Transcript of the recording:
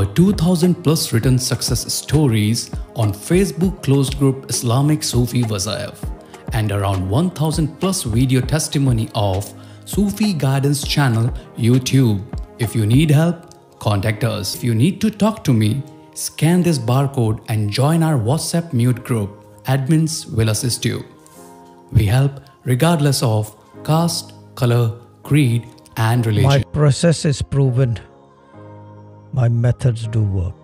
Over 2000 plus written success stories on Facebook closed group Islamic Sufi Wazaif and around 1000 plus video testimony of Sufi Guidance channel YouTube. If you need help, contact us. If you need to talk to me, scan this barcode and join our WhatsApp mute group. Admins will assist you. We help regardless of caste, color, creed, and religion. My process is proven. My methods do work.